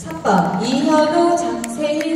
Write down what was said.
3번. 이현우 장세희